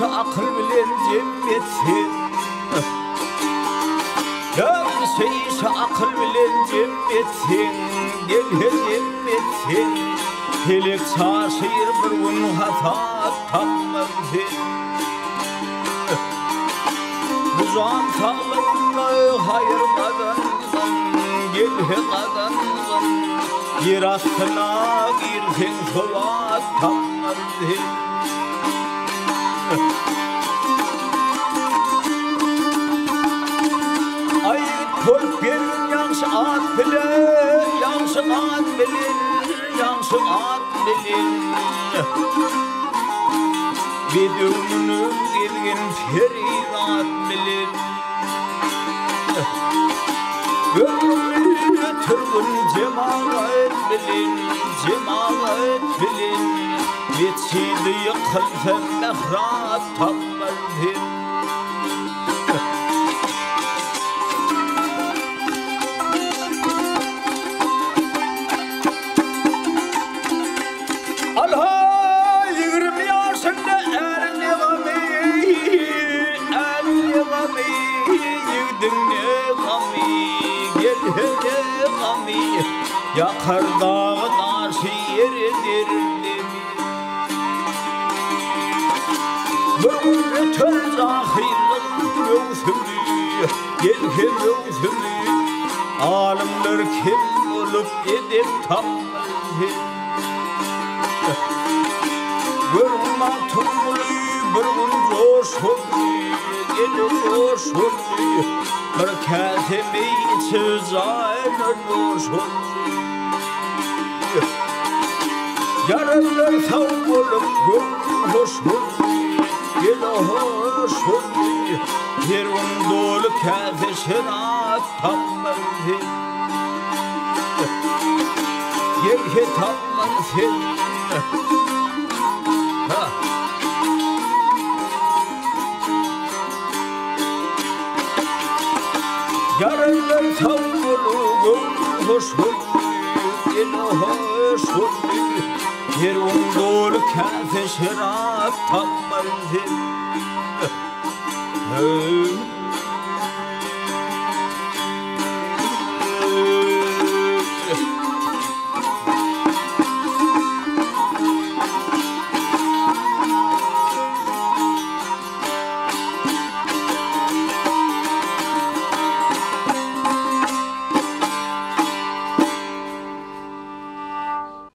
Yansı akıl bilen cemmetin Yansı ise akıl bilen cemmetin Gel he cemmetin Felek çarşıyır bir gün hata tammadın Buzan sağlığına hayırmadan Gel he kadandan Yer astına girsen sola tammadın Gelin yansı at bile Yansı at bilin Yansı at bilin Bedünün gelgin feridat bilin Gönlümü türgün cemaat bilin Cemaat bilin Geçidi yıkılsın mehrat tammadın Alha ne gami Gel hele gami Yakar dağı taşı yeridir demi Bir tön zahirlik mevsimi Gel he mevsimi Alimler kim olup edip tamamı Görma tuğlu bir gün coş oldu Gel coş içi zayner boş oldu Yarınlar sağ olup gönlüm hoş oldu Gel hoş oldu. Bir gün dolu kâsesine tammadı Gel he tammadı Ha. Yarınlar tavrulu hoş oldu El hoş oldu Yer umdul kafe şerap tammadı Hey